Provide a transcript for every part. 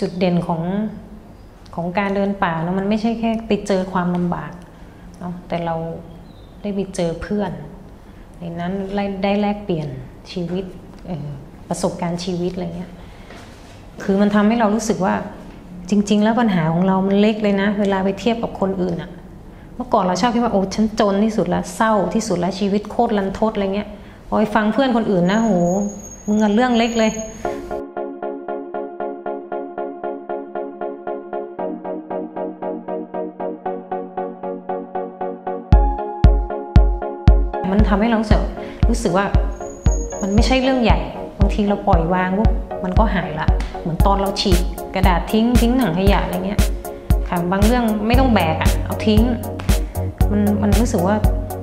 จุดเด่นของของการเดินป่าเนาะมันไม่ใช่แค่ไปเจอความลำบากเนาะแต่เราได้ไปเจอเพื่อนในนั้นได้แลกเปลี่ยนชีวิตประสบการณ์ชีวิตอะไรเงี้ยคือมันทำให้เรารู้สึกว่าจริง ๆ แล้วปัญหาของเรามันเล็กเลยนะ เวลาไปเทียบกับคนอื่นอะเมื่อก่อนเราชอบคิดว่าโอ้ฉันจนที่สุดละเศร้าที่สุดละชีวิตโคตรลันทดอะไรเงี้ยพอไปฟังเพื่อนคนอื่นนะโหมึงเรื่องเล็กเลย มันทำให้เราสึกรู้สึกว่ามันไม่ใช่เรื่องใหญ่บางทีเราปล่อยวางปุ๊บมันก็หายละ เหมือนตอนเราฉีกกระดาษทิ้งทิ้งหนังขยะอะไรเงี้ยค่ะบางเรื่องไม่ต้องแบกอะเอาทิ้ง มันมันรู้สึกว่า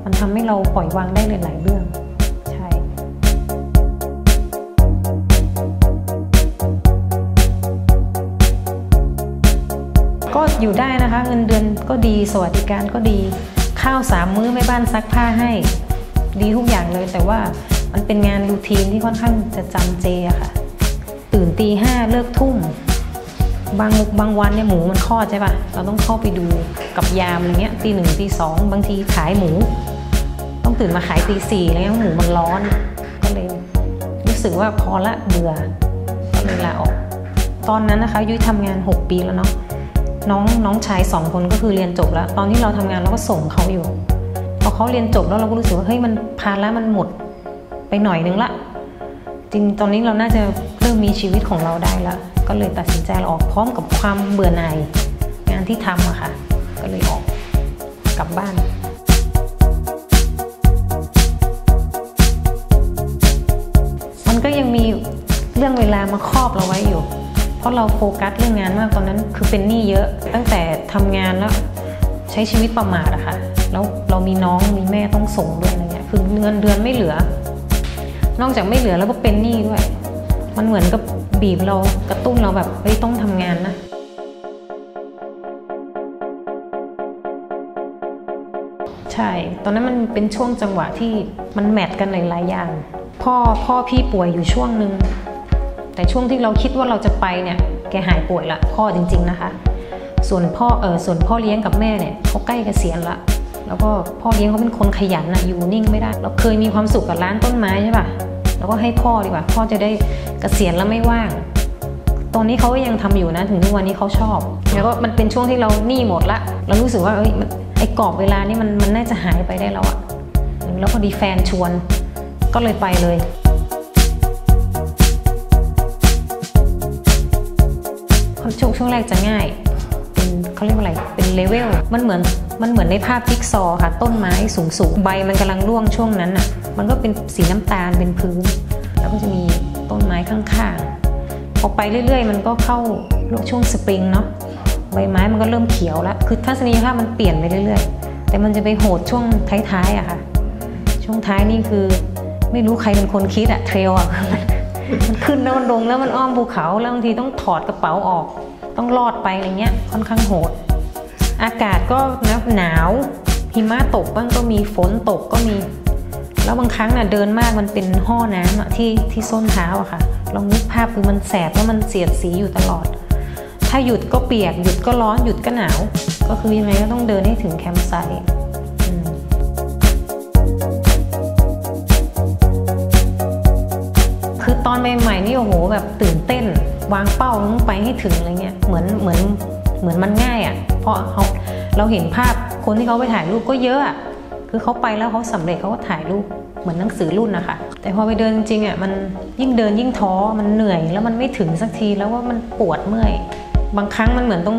มันทำให้เราปล่อยวางได้หลายๆเรื่องใช่ก็อยู่ได้นะคะ เงินเดือนก็ดีสวัสดิการก็ดี ข้าวสามมื้อแม่บ้านซักผ้าให้ ดีทุกอย่างเลย แต่ว่ามันเป็นงานรูทีนที่ค่อนข้างจะจำเจอะค่ะ ตื่นตีห้าเลิกทุ่ม บางบางวันเนี่ยหมูมันคลอดใช่ปะเราต้องเข้าไปดูกับยามอะไรเงี้ยตีหนึ่งตีสองบางทีขายหมู ต้องตื่นมาขายตีสี่อะไรเงี้ยหมูมันร้อน ก็เลยรู้สึกว่าพอละเบื่อก็เลยลาออก ตอนนั้นนะคะยุ้ยทำงาน 6 ปีแล้วเนาะน้องน้องชายสองคนก็คือเรียนจบแล้ว ตอนที่เราทำงานเราก็ส่งเขาอยู่ เขาเรียนจบแล้วเราก็รู้สึกว่าเฮ้ยมันพาแล้วมันหมดไปหน่อยนึงละจริงตอนนี้เราน่าจะเริ่มมีชีวิตของเราได้แล้วก็เลยตัดสินใจออกพร้อมกับความเบื่อหน่ายงานที่ทำอะค่ะ ก็เลยออกกลับบ้านมันก็ยังมีเรื่องเวลามาครอบเราไว้อยู่ เพราะเราโฟกัสเรื่องงานมากตอนนั้นคือเป็นหนี้เยอะตั้งแต่ทำงานแล้วใช้ชีวิตประมาทอะค่ะ แล้วเรามีน้องมีแม่ต้องส่งด้วยอะไรเงี้ยคือเงินเดือนไม่เหลือ นอกจากไม่เหลือแล้วก็เป็นหนี้ด้วย มันเหมือนกับบีบเรากระตุ้นเราแบบเฮ้ยต้องทำงานนะใช่ ตอนนั้นมันเป็นช่วงจังหวะที่มันแมทกันหลายๆอย่างพ่อพ่อพี่ป่วยอยู่ช่วงหนึ่งแต่ช่วงที่เราคิดว่าเราจะไปเนี่ยแกหายป่วยละพ่อจริง ๆนะคะ ส่วนพ่อเออส่วนพ่อเลี้ยงกับแม่เนี่ยเขาใกล้เกษียณละ แล้วก็พ่อเลี้ยงเขาเป็นคนขยันนะอยู่นิ่งไม่ได้ เราเคยมีความสุขกับร้านต้นไม้ใช่ปะแล้วก็ให้พ่อดีกว่า พ่อจะได้เกษียณแล้วไม่ว่าง ตอนนี้เขาก็ยังทำอยู่นะ ถึงทุกวันนี้เขาชอบ แล้วก็มันเป็นช่วงที่เราหนี้หมดละ เรารู้สึกว่าเอ้ยไอ้กรอบเวลานี่มันมันน่าจะหายไปได้แล้วอะแล้วพอดีแฟนชวน ก็เลยไปเลยช่วงช่วงแรกจะง่าย เขาเรียกว่าอะไร เป็นเลเวล มันเหมือน มันเหมือนในภาพจิ๊กซอค่ะ ต้นไม้สูงสูงใบมันกำลังร่วงช่วงนั้นอะ มันก็เป็นสีน้ำตาลเป็นพื้น แล้วก็จะมีต้นไม้ข้างๆพอไปเรื่อยๆ มันก็เข้าช่วงสปริงเนาะ ใบไม้มันก็เริ่มเขียวแล้ว คือทัศนียภาพมันเปลี่ยนไปเรื่อยๆ แต่มันจะไปโหดช่วงท้ายๆอะค่ะ ช่วงท้ายนี่คือไม่รู้ใครเป็นคนคิดอะเทรลอะมันขึ้นแล้วมันลงแล้วมันอ้อมภูเขาแล้วบางทีต้องถอดกระเป๋าออก ต้องรอดไปอะไรเงี้ยค่อนข้างโหด อากาศก็นะหนาวหิมะตกบ้างก็มีฝนตกก็มี แล้วบางครั้งน่ะเดินมากมันเป็นห่อน้ำอะที่ที่ส้นเท้าอะค่ะลองนึกภาพคือมันแสบแล้วมันเสียดสีอยู่ตลอด ถ้าหยุดก็เปียกหยุดก็ร้อนหยุดก็หนาว ก็คือยังไงก็ต้องเดินให้ถึงแคมป์ไซต์คือตอนใหม่ๆนี่โอ้โหแบบตื่นเต้น วางเป้าต้องไปให้ถึงอะไรเงี้ยเหมือนเหมือนเหมือนมันง่ายอะ่ะเพราะเขาเราเห็นภาพคนที่เขาไปถ่ายรูปก็เยอะอะคือเขาไปแล้วเขาสำเร็จเขาก็ถ่ายรูปเหมือนหนังสือรุ่นนะคะแต่พอไปเดินจริงๆอะมันยิ่งเดินยิ่งท้อมันเหนื่อยแล้วมันไม่ถึงสักทีแล้วว่ามันปวดเมื่อย บางครั้งมันเหมือนต้อง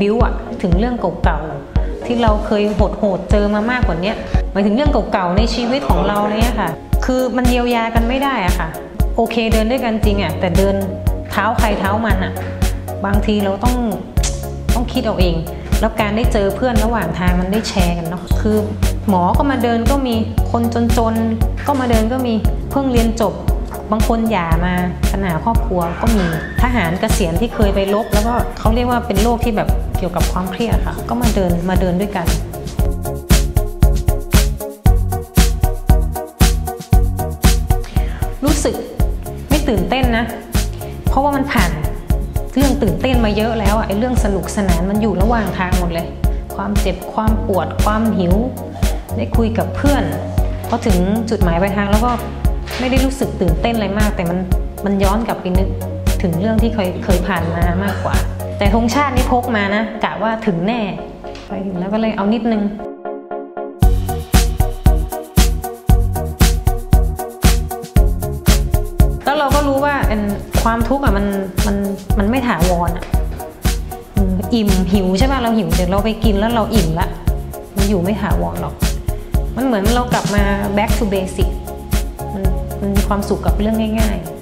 บิ้วอะถึงเรื่องเก่าๆที่เราเคยโหดๆเจอมามากกว่านี้หมายถึงเรื่องเก่าๆในชีวิตของเราเนี่ยค่ะ คือมันเยียวยากันไม่ได้อะค่ะ โอเคเดินด้วยกันจริงอะแต่เดิน ท้าใครเท้ามันอะบางทีเราต้องต้องคิดเอาเอง แล้วการได้เจอเพื่อนระหว่างทางมันได้แชร์กันเนาะคือ หมอก็มาเดินก็มีคนจนๆก็มาเดินก็มีเพิ่งเรียนจบบางคนหย่ามาปัญหาครอบครัวก็มีทหารเกษียณที่เคยไปลบ แล้วก็เขาเรียกว่าเป็นโรคที่แบบเกี่ยวกับความเครียดค่ะ ก็มาเดินมาเดินด้วยกันรู้สึกไม่ตื่นเต้นนะ ราะว่ามันผ่านเรื่องตื่นเต้นมาเยอะแล้วอะไอ้เรื่องสนุกสนานมันอยู่ระหว่างทางหมดเลย ความเจ็บความปวดความหิว ได้คุยกับเพื่อนพอถึงจุดหมายปลายทางแล้วก็ไม่ได้รู้สึกตื่นเต้นอะไรมาก แต่มันมันย้อนกลับไปนึกถึงเรื่องที่เคยเคยผ่านมามากกว่า แต่ธงชาตินี่พกมานะกะว่าถึงแน่ไปถึงแล้วก็เลยเอานิดนึง ความทุกข์อะมันมันมันไม่ถาวรอะอิ่มหิวใช่ป่ะเราหิวเดี๋ยวเราไปกินแล้วเราอิ่มละมันอยู่ไม่ถาวรหรอก มันเหมือนเรากลับมา back to basic มันมันมีความสุขกับเรื่องง่าย ๆ